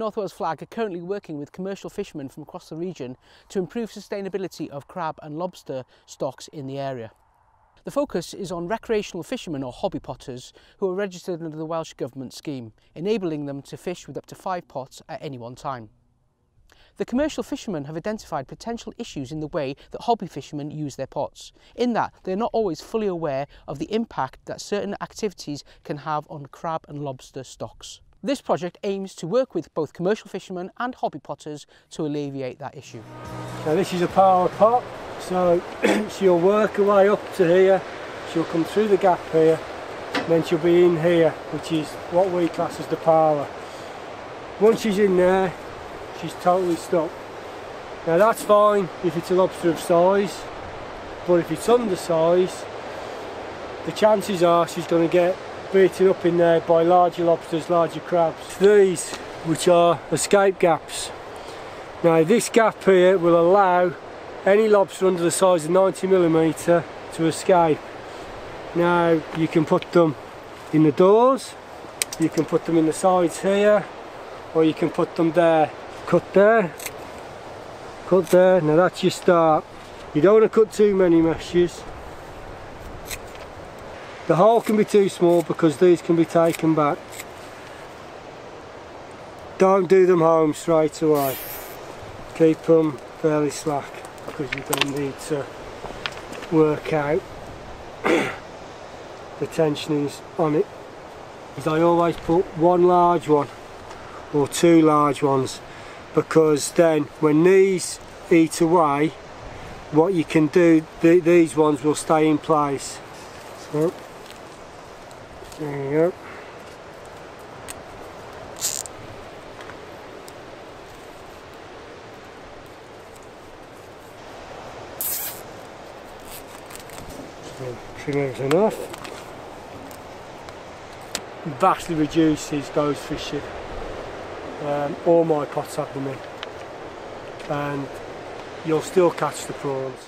North Wales Flag are currently working with commercial fishermen from across the region to improve sustainability of crab and lobster stocks in the area. The focus is on recreational fishermen or hobby potters who are registered under the Welsh Government scheme, enabling them to fish with up to five pots at any one time. The commercial fishermen have identified potential issues in the way that hobby fishermen use their pots, in that they're not always fully aware of the impact that certain activities can have on crab and lobster stocks. This project aims to work with both commercial fishermen and hobby potters to alleviate that issue. Now this is a parlour pot, so she'll work her way up to here, she'll come through the gap here, then she'll be in here, which is what we class as the parlour. Once she's in there, she's totally stuck. Now that's fine if it's a lobster of size, but if it's undersized, the chances are she's going to get beaten up in there by larger lobsters, larger crabs. These, which are escape gaps. Now this gap here will allow any lobster under the size of 90 millimeter to escape. Now you can put them in the doors, you can put them in the sides here, or you can put them there cut there cut there now that's your start you don't want to cut too many meshes the hole can be too small because these can be taken back. Don't do them home straight away. Keep them fairly slack because you don't need to work out the tensionings on it. Is I always put one large one or two large ones because then when these eat away what you can do th these ones will stay in place. So there you go trimmings enough. Vastly reduces ghost fishing. Um, all my pots have them in. And you'll still catch the prawns